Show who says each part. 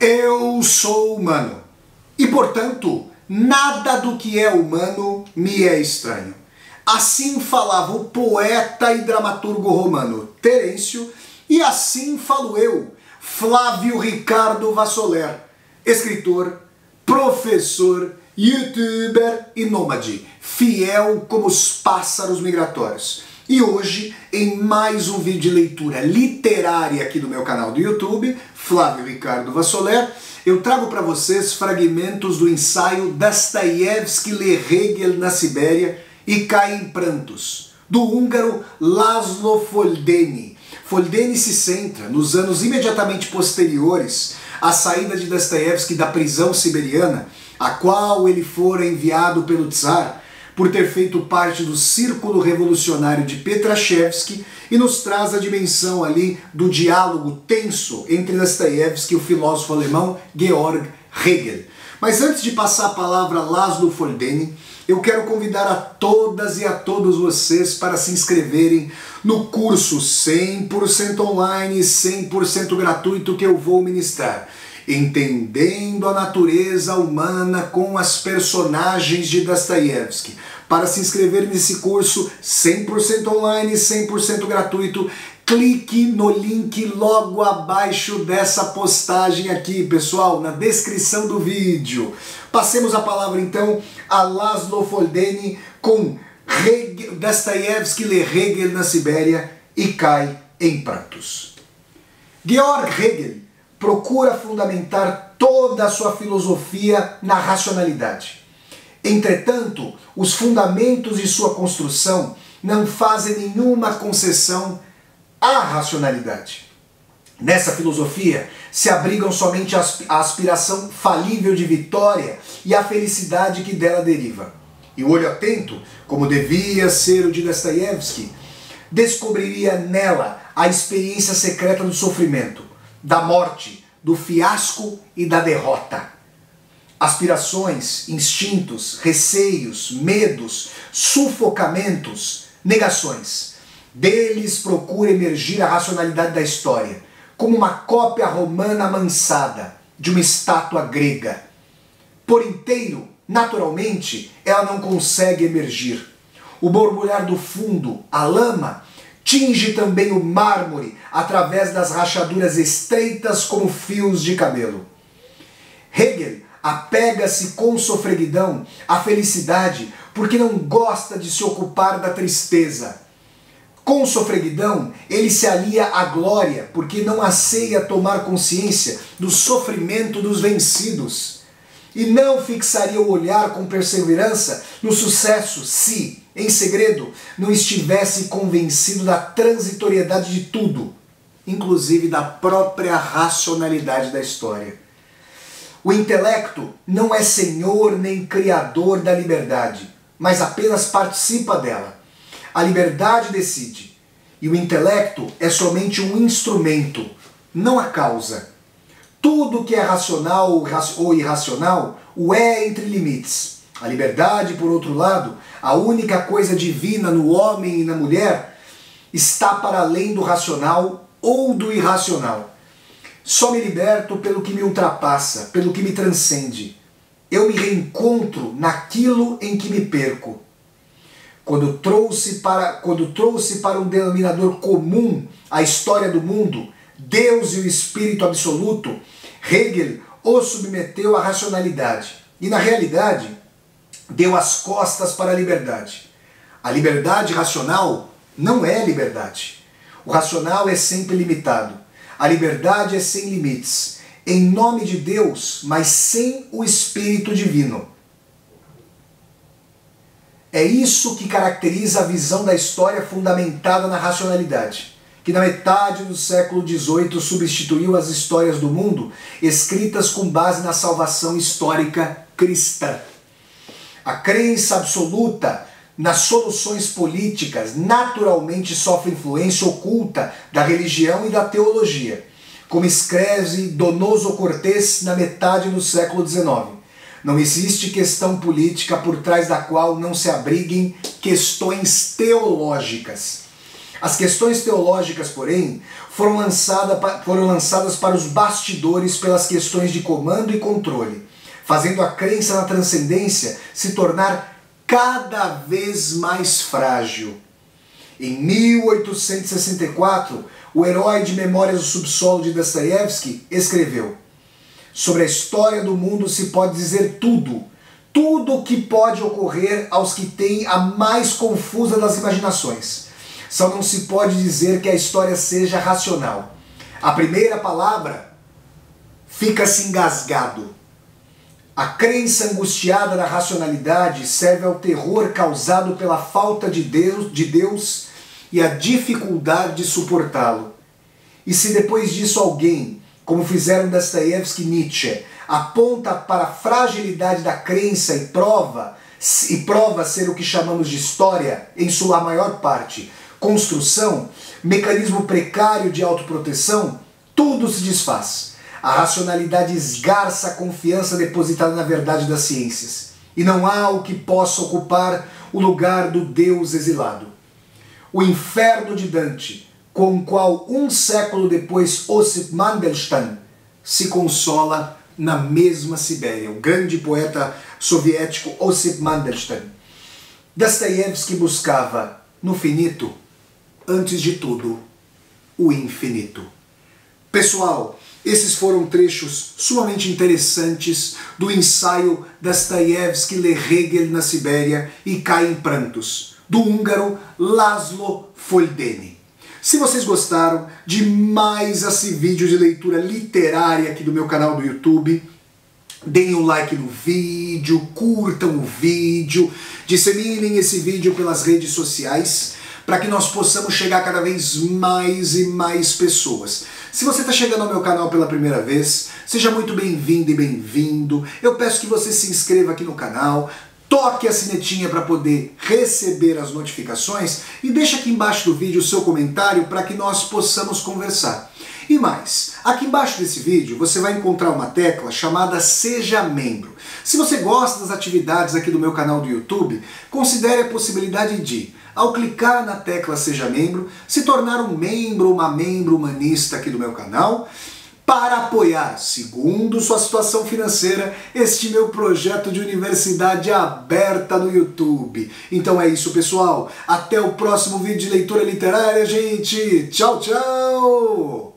Speaker 1: Eu sou humano e, portanto, nada do que é humano me é estranho. Assim falava o poeta e dramaturgo romano Terêncio, e assim falo eu, Flávio Ricardo Vassoler, escritor, professor, youtuber e nômade, fiel como os pássaros migratórios. E hoje, em mais um vídeo de leitura literária aqui do meu canal do YouTube, Flávio Ricardo Vassoler, eu trago para vocês fragmentos do ensaio Dostoiévski lê Hegel na Sibéria e cai em prantos, do húngaro Laszlo Foldeni. Foldeni se centra nos anos imediatamente posteriores à saída de Dostoiévski da prisão siberiana, a qual ele fora enviado pelo Tsar por ter feito parte do círculo revolucionário de Petrashevsky e nos traz a dimensão ali do diálogo tenso entre Dostoiévski e o filósofo alemão Georg Hegel. Mas antes de passar a palavra a Laszlo Foldeni, eu quero convidar a todas e a todos vocês para se inscreverem no curso 100% online, 100% gratuito que eu vou ministrar. Entendendo a natureza humana com as personagens de Dostoiévski. Para se inscrever nesse curso 100% online, 100% gratuito, clique no link logo abaixo dessa postagem aqui, pessoal, na descrição do vídeo. Passemos a palavra então a Laszlo Foldeni com Dostoiévski lê Hegel na Sibéria e cai em prantos. Georg Hegel procura fundamentar toda a sua filosofia na racionalidade. Entretanto, os fundamentos de sua construção não fazem nenhuma concessão à racionalidade. Nessa filosofia se abrigam somente a aspiração falível de vitória e a felicidade que dela deriva. E o olho atento, como devia ser o de Dostoiévski, descobriria nela a experiência secreta do sofrimento, da morte, do fiasco e da derrota aspirações, instintos, receios, medos, sufocamentos, negações. Deles procura emergir a racionalidade da história, como uma cópia romana amansada de uma estátua grega. Por inteiro, naturalmente, ela não consegue emergir. O borbulhar do fundo, a lama, tinge também o mármore através das rachaduras estreitas como fios de cabelo. Hegel apega-se com sofreguidão à felicidade porque não gosta de se ocupar da tristeza. Com sofreguidão, ele se alia à glória porque não aceia tomar consciência do sofrimento dos vencidos. E não fixaria o olhar com perseverança no sucesso se, em segredo, não estivesse convencido da transitoriedade de tudo, inclusive da própria racionalidade da história. O intelecto não é senhor nem criador da liberdade, mas apenas participa dela. A liberdade decide, e o intelecto é somente um instrumento, não a causa. Tudo que é racional ou irracional o é entre limites. A liberdade, por outro lado, a única coisa divina no homem e na mulher, está para além do racional ou do irracional. Só me liberto pelo que me ultrapassa, pelo que me transcende. Eu me reencontro naquilo em que me perco. Quando trouxe para, quando trouxe para um denominador comum a história do mundo, Deus e o Espírito Absoluto, Hegel o submeteu à racionalidade. E na realidade, deu as costas para a liberdade. A liberdade racional não é liberdade. O racional é sempre limitado. A liberdade é sem limites, em nome de Deus, mas sem o Espírito Divino. É isso que caracteriza a visão da história fundamentada na racionalidade, que na metade do século XVIII substituiu as histórias do mundo escritas com base na salvação histórica cristã. A crença absoluta nas soluções políticas naturalmente sofre influência oculta da religião e da teologia, como escreve Donoso Cortés na metade do século XIX. Não existe questão política por trás da qual não se abriguem questões teológicas. As questões teológicas, porém, foram, lançada, foram lançadas para os bastidores pelas questões de comando e controle, fazendo a crença na transcendência se tornar cada vez mais frágil. Em 1864, o herói de Memórias do Subsolo de Dostoiévski escreveu: Sobre a história do mundo se pode dizer tudo, tudo o que pode ocorrer aos que têm a mais confusa das imaginações. Só não se pode dizer que a história seja racional. A primeira palavra fica-se engasgado. A crença angustiada na racionalidade serve ao terror causado pela falta de Deus, de Deus e a dificuldade de suportá-lo. E se depois disso alguém, como fizeram Dostoiévski e Nietzsche, aponta para a fragilidade da crença e prova, e prova ser o que chamamos de história, em sua maior parte, construção, mecanismo precário de autoproteção, tudo se desfaz. A racionalidade esgarça a confiança depositada na verdade das ciências. E não há o que possa ocupar o lugar do Deus exilado. O inferno de Dante, com o qual um século depois Ossip Mandelstam se consola na mesma Sibéria, o grande poeta soviético Ossip Mandelstam. Dostoiévski buscava, no finito, antes de tudo, o infinito. Pessoal, esses foram trechos sumamente interessantes do ensaio Dostoiévski Le Hegel na Sibéria e cai em prantos, do húngaro Laszlo Foldeni. Se vocês gostaram de mais esse vídeo de leitura literária aqui do meu canal do YouTube, deem um like no vídeo, curtam o vídeo, disseminem esse vídeo pelas redes sociais para que nós possamos chegar cada vez mais e mais pessoas. Se você está chegando ao meu canal pela primeira vez, seja muito bem-vindo e bem-vindo. Eu peço que você se inscreva aqui no canal, toque a sinetinha para poder receber as notificações e deixe aqui embaixo do vídeo o seu comentário para que nós possamos conversar. E mais, aqui embaixo desse vídeo você vai encontrar uma tecla chamada Seja Membro. Se você gosta das atividades aqui do meu canal do YouTube, considere a possibilidade de ao clicar na tecla Seja Membro, se tornar um membro ou uma membro humanista aqui do meu canal, para apoiar, segundo sua situação financeira, este meu projeto de universidade aberta no YouTube. Então é isso, pessoal. Até o próximo vídeo de leitura literária, gente. Tchau, tchau!